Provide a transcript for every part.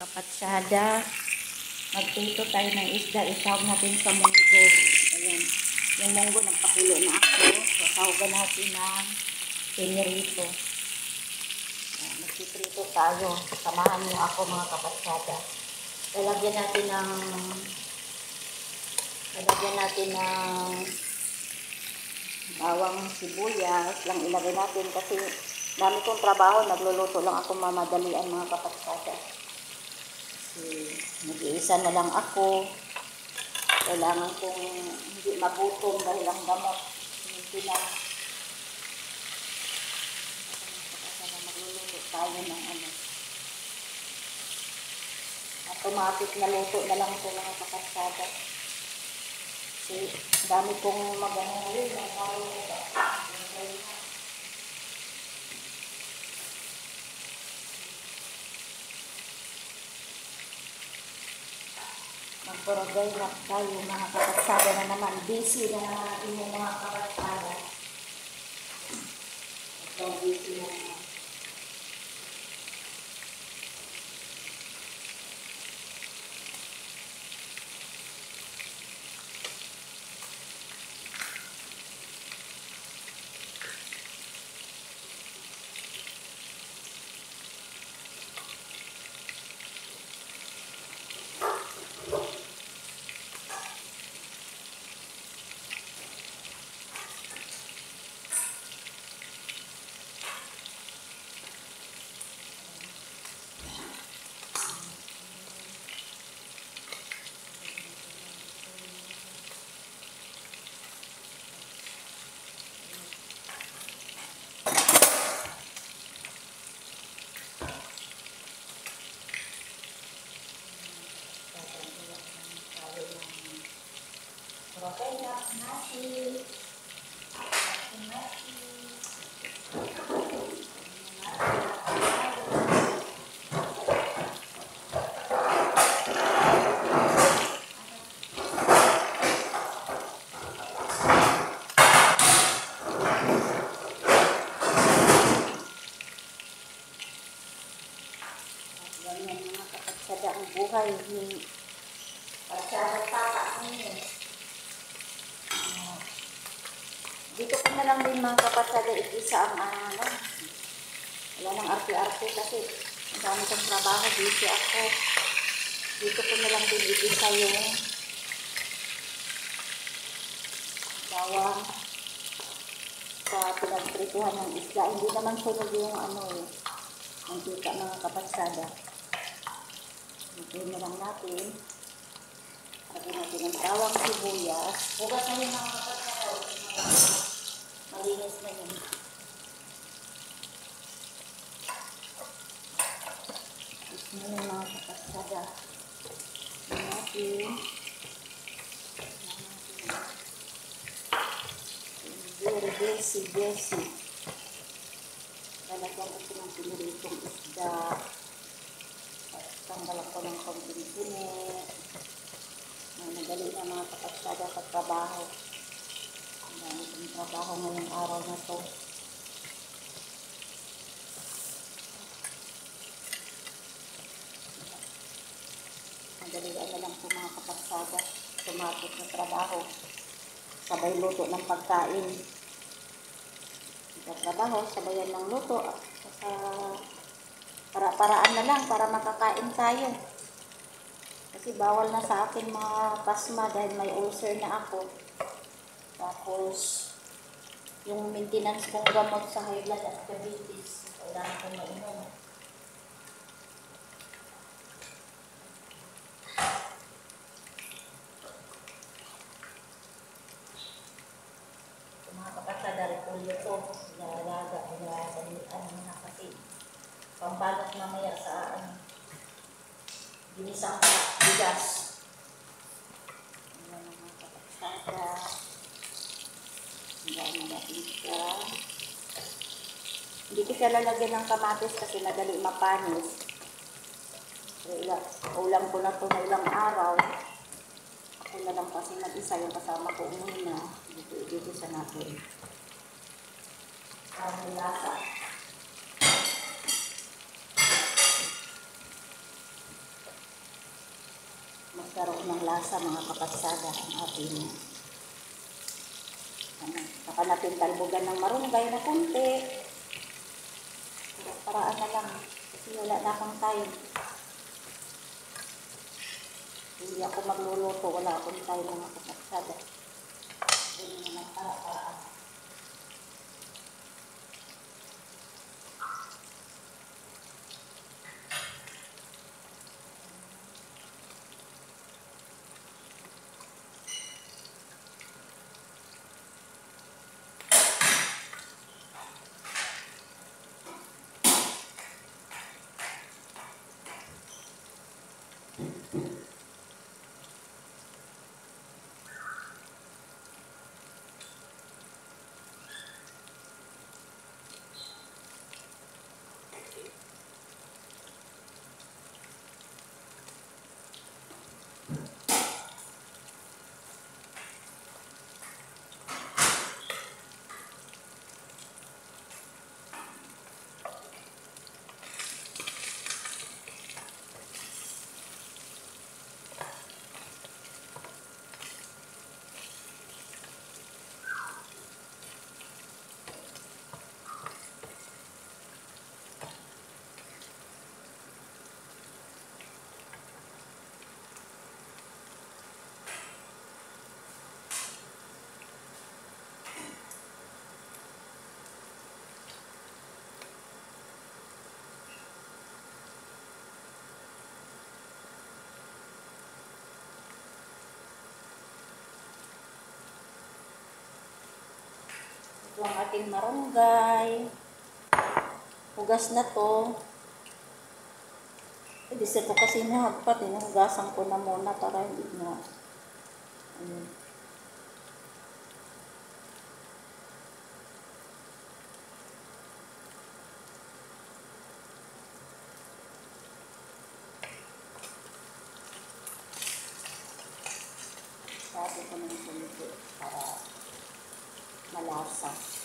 Kapatsada, magprito tayo ng isda, isawag natin sa munggo. Ayan, yung munggo nagpakulo na ako. So, sawagan natin ng pinirito. Magpiprito tayo. Samahan niyo ako mga kapatsada. Lalagyan natin ng lalagyan natin ng bawang sibuyas lang ilagay natin kasi dami kong trabaho, nagluluto lang ako mamadalian mga kapatsada. Nag-iisa na lang ako. Kailangan kong hindi magutom dahil ang gamot. Hindi na. Magluluto tayo ng ano. Automatic na luto na lang ito mga kapasada. Kasi dami kong magano ngayon. Ang Magbaragay na tayo mga kapatsada na naman. Busy na inyong mga kapatsada. Ito, busy na naman. Baragay na nasi. Nasi. Ganyan mga kapatsada ang buhay ni Patsada tata ngayon. Dito ko na lang kapatsada igisa ang ano. Wala nang arte-arte kasi ang dami kong trabaho. Busy ako. Dito ko na lang din igisa yung bawang sa pinagprituhan ng isda. Hindi naman sunod yung ano eh. Ang kita mga kapatsada. Ito na lang natin. Lagyan natin ang bawang sibuyas. Hugas na yung mga kapatsada. Malinis na yun. Tapos na yung mga kapatsada. Lagyan natin. Very basic, basic. Lalagyan ko ng piniritong isda. Tanggalan ko ng konting. Na madali na mga kapatsada sa trabaho. Ang dami kong trabaho ngayong araw na to. Madali na lang po mga kapatsada. Tumapit na trabaho. Sabay luto ng pagkain. Trabaho, sabayan ng luto. Sa para-paraan na lang para makakain tayo. Kasi bawal na sa akin mga pasma dahil may ulcer na ako. Tapos, yung maintenance kong gamot sa high blood at diabetes, kailangan kong mainom. Mga kapatid, dahil polio to, ilalaga, ilalagalian mo na kasi pambalot mamaya sa ano, ginisang bigas. Ang mga kapatsada. Hanggang na natin siya. Ko siya lalagyan ng kamatis kasi madali mapanis. So, ilang, ulam ko na to na ilang araw. Ako na lang kasi mag-isa yung kasama ko umuwi na. Dito, dito sa natin. May lasa. magkaroon ng lasa mga kapatsada ang ating ano, saka natin talbogan ng marunggay na kunti. Paraan na lang kasi wala na akong time. Hindi ako magluluto, wala akong time mga kapatsada. Hindi naman para-paraan. Ito ang ating marunggay. Hugas na to. Hindi eh, ko kasi nahagpat. Hinugasan ko na muna para hindi na. Ayun. Sabi ko kunti para malasa.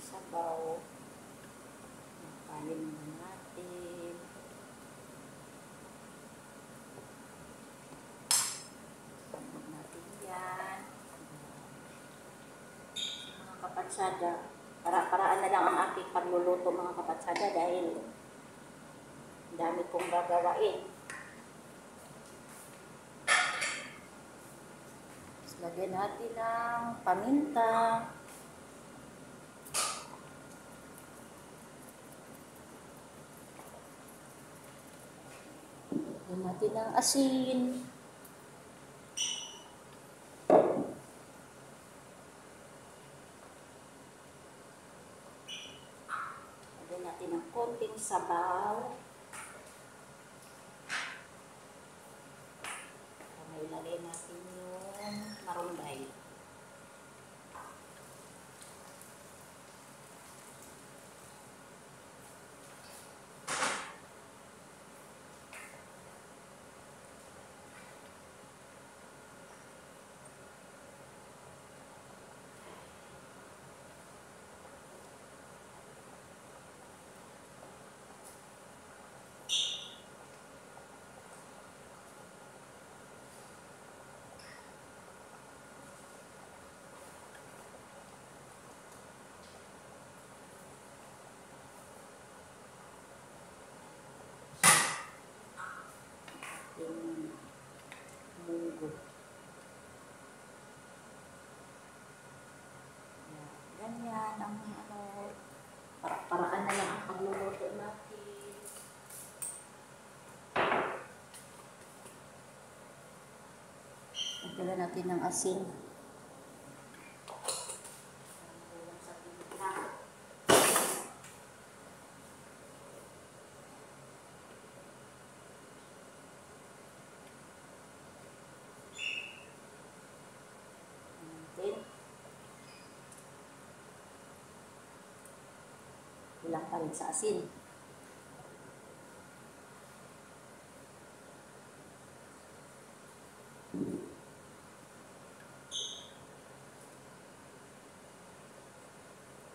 Sabaw. Kalim na natin. Pagod natin yan. Mga kapatsada, para-paraan na lang ang aking pagluluto mga kapatsada dahil dami kong gagawain. Tapos lagyan natin ng paminta. Lagyan natin ng asin. Lagyan natin ng konting sabaw. Kamay lagay natin yung marunday. Yung munggo. Yan. Ganyan ang ano, para-paraan na lang ang pagluluto natin. Nagdala natin ng asin. Sa timpla. natin. Kulang pa sa asin.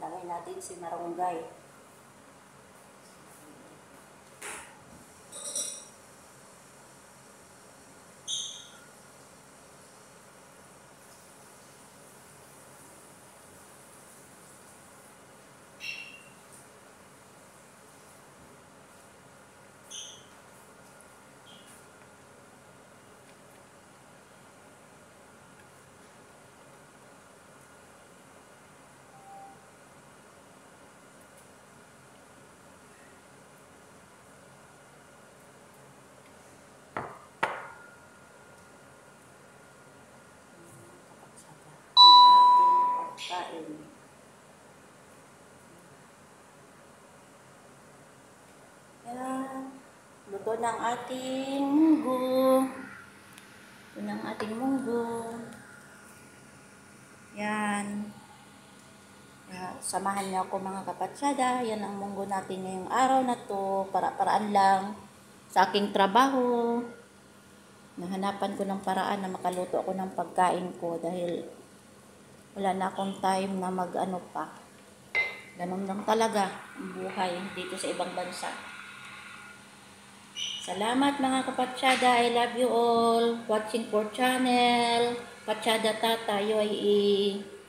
Lagay natin si marunggay. Saka pagkain. Yan. Luto ng ating munggo. Luto ng ating munggo. Yan. Kaya, samahan niyo ako mga kapatsada. Yan ang munggo natin ngayong araw na to. Para-paraan lang sa aking trabaho. Nahanapan ko ng paraan na makaluto ako ng pagkain ko dahil wala na akong time na mag-ano pa. Ganun lang talaga ang buhay dito sa ibang bansa. Salamat mga kapatsyada. I love you all. Watching for channel. Patsyada Tata, UAE.